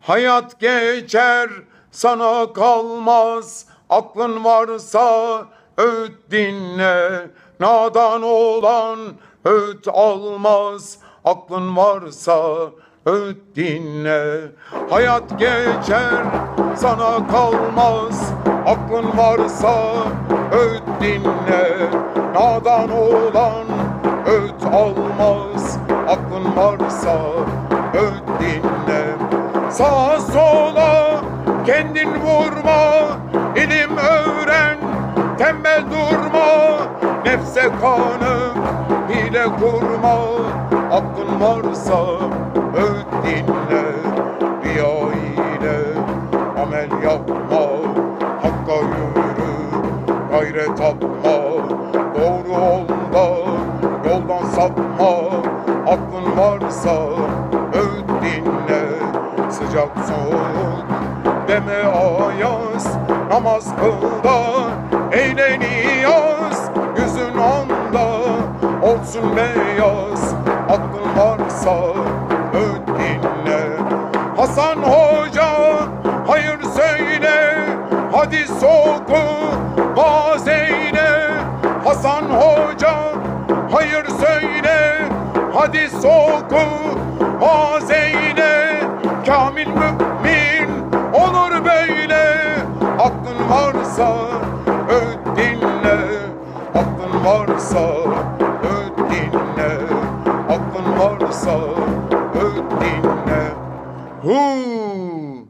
Hayat geçer sana kalmaz. Aklın varsa öğüt dinle. Nadan olan öğüt almaz. Aklın varsa öğüt dinle. Hayat geçer sana kalmaz. Aklın varsa öğüt dinle. Nadan olan öğüt almaz. Aklın varsa öğüt dinle Sağa sola kendin vurma ilim öğren tembel durma Nefse kanıp hile kurma. Aklın varsa öğüt dinle Riya ile amel yapma. Hakka yürü gayret atma. Doğru olda yoldan sapma. Aklın varsa öğüt Soğuk. Deme ayaz Namaz kıl da eğleniyaz Yüzün onda olsun beyaz. Aklın varsa öğüt dinle. Hasan Hoca hayır söyle. Hadis oku vaaz eyle. Hasan Hoca hayır söyle. Hadis oku vaaz varsa öt dinle. Aklın varsa öt dinle. Huu!